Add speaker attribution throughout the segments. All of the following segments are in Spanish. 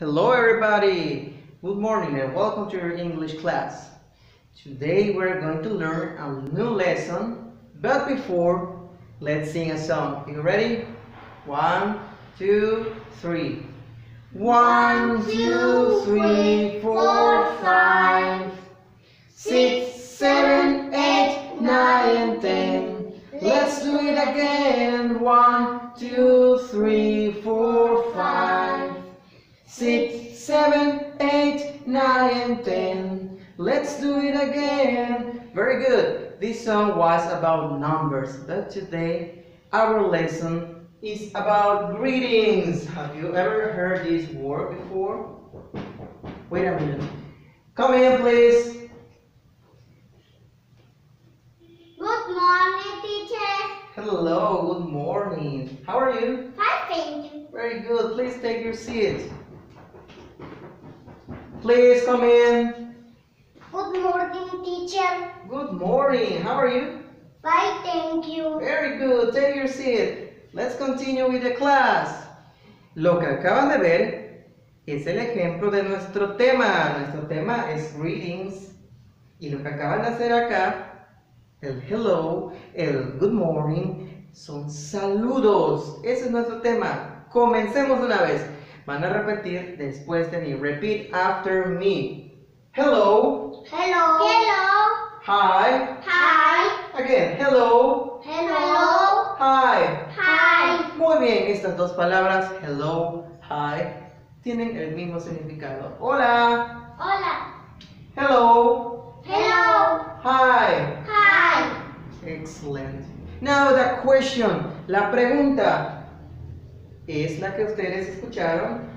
Speaker 1: Hello everybody! Good morning and welcome to your English class. Today we're going to learn a new lesson, but before, let's sing a song. Are You ready? One, two, three. One, two, three, four, five, six, seven, eight, nine, ten. Let's do it again. One, two, three, four, six, seven, eight, nine, ten. Let's do it again. Very good. This song was about numbers, but today our lesson is about greetings. Have you ever heard this word before? Wait a minute. Come in, please.
Speaker 2: Good morning, teacher.
Speaker 1: Hello, good morning. How are you?
Speaker 2: Fine, thank you.
Speaker 1: Very good. Please take your seat. Please come in.
Speaker 2: Good morning, teacher.
Speaker 1: Good morning. How are you?
Speaker 2: Fine, thank you.
Speaker 1: Very good. Take your seat. Let's continue with the class. Lo que acaban de ver es el ejemplo de nuestro tema. Nuestro tema es greetings. Y lo que acaban de hacer acá, el hello, el good morning, son saludos. Ese es nuestro tema. Comencemos una vez. Van a repetir después de mí. Repeat after me. Hello.
Speaker 2: Hello. Hello.
Speaker 1: Hi.
Speaker 2: Hi.
Speaker 1: Again. Hello.
Speaker 2: Hello.
Speaker 1: Hi.
Speaker 2: Hi.
Speaker 1: Muy bien, estas dos palabras, hello, hi, tienen el mismo significado. Hola.
Speaker 2: Hola.
Speaker 1: Hello.
Speaker 2: Hello.
Speaker 1: Hi.
Speaker 2: Hi.
Speaker 1: Excellent. Now the question, la pregunta es la que ustedes escucharon.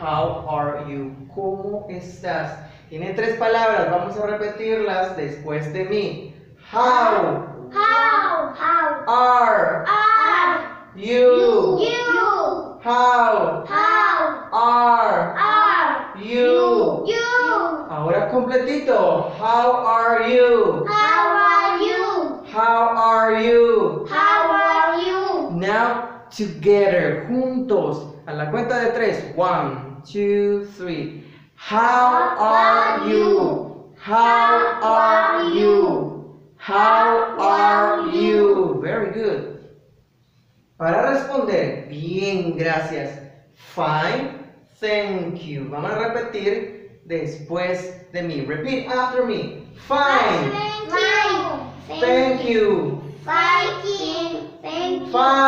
Speaker 1: How are you? ¿Cómo estás? Tiene tres palabras, vamos a repetirlas después de mí. How
Speaker 2: How? How?
Speaker 1: are
Speaker 2: Are
Speaker 1: you?
Speaker 2: you?
Speaker 1: How
Speaker 2: How
Speaker 1: are
Speaker 2: are
Speaker 1: you?
Speaker 2: you?
Speaker 1: Ahora completito. How are you?
Speaker 2: How are you?
Speaker 1: How are you?
Speaker 2: How are you?
Speaker 1: Now together, juntos. A la cuenta de tres. One, two, three. How are you? How are you? How are you? Very good. Para responder, bien, gracias. Fine, thank you. Vamos a repetir después de mí. Repeat after me. Fine,
Speaker 2: Fine.
Speaker 1: thank you.
Speaker 2: Thank you. Thank you.
Speaker 1: Fine,
Speaker 2: Fine.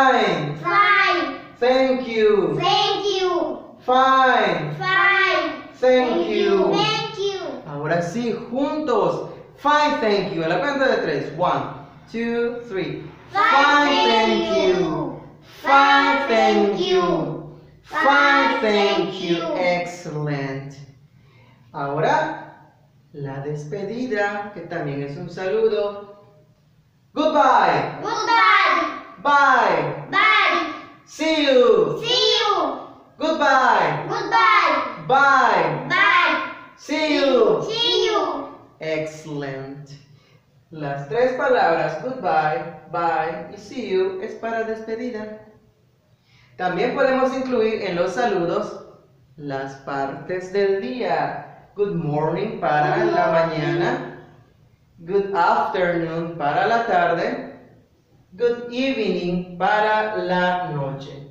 Speaker 1: Thank you.
Speaker 2: Thank you.
Speaker 1: Fine,
Speaker 2: Fine.
Speaker 1: thank you.
Speaker 2: Thank you.
Speaker 1: Ahora sí, juntos. Fine, thank you. A la cuenta de tres. One, two, three. Fine, thank you. Fine, thank you. Fine, thank you. Excellent. Ahora, la despedida, que también es un saludo. Goodbye.
Speaker 2: Goodbye.
Speaker 1: Bye.
Speaker 2: Bye.
Speaker 1: See you.
Speaker 2: See you.
Speaker 1: Goodbye.
Speaker 2: Goodbye.
Speaker 1: Bye.
Speaker 2: Bye.
Speaker 1: See you.
Speaker 2: See you.
Speaker 1: Las tres palabras goodbye, bye y see you es para despedida. También podemos incluir en los saludos las partes del día. Good morning para la mañana. Good afternoon para la tarde. Good evening para la noche.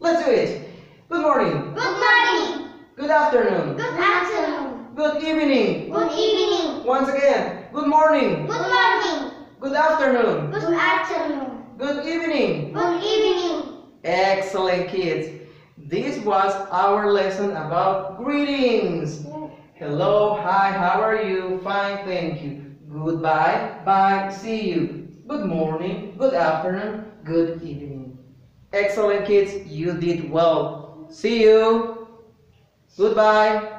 Speaker 1: Let's do it. Good morning.
Speaker 2: Good morning.
Speaker 1: Good afternoon.
Speaker 2: Good afternoon.
Speaker 1: Good evening.
Speaker 2: Good evening.
Speaker 1: Once again, good morning.
Speaker 2: Good morning.
Speaker 1: Good afternoon.
Speaker 2: Good afternoon.
Speaker 1: Good evening.
Speaker 2: Good evening.
Speaker 1: Excellent, kids. This was our lesson about greetings. Hello, hi, how are you? Fine, thank you. Goodbye, bye, see you. Good morning, good afternoon, good evening. Excellent, kids. You did well. See you. Goodbye.